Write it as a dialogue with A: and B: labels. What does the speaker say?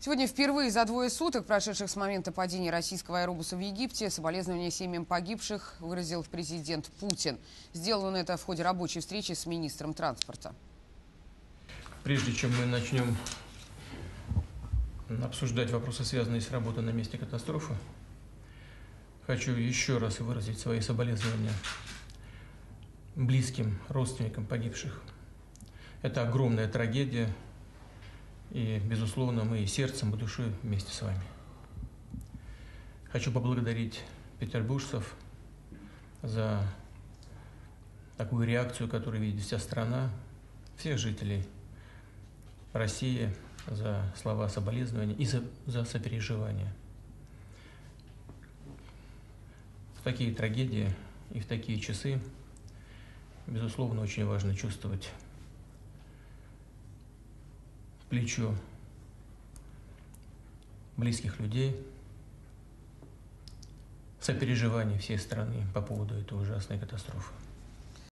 A: Сегодня впервые за двое суток, прошедших с момента падения российского аэробуса в Египте, соболезнования семьям погибших выразил президент Путин. Сделал он это в ходе рабочей встречи с министром транспорта.
B: Прежде чем мы начнем обсуждать вопросы, связанные с работой на месте катастрофы, хочу еще раз выразить свои соболезнования близким родственникам погибших. Это огромная трагедия – и, безусловно, мы и сердцем, и душой вместе с вами. Хочу поблагодарить петербуржцев за такую реакцию, которую видит вся страна, всех жителей России за слова соболезнования и за, за сопереживание. В такие трагедии и в такие часы, безусловно, очень важно чувствовать плечо близких людей, сопереживание всей страны по поводу этой ужасной катастрофы.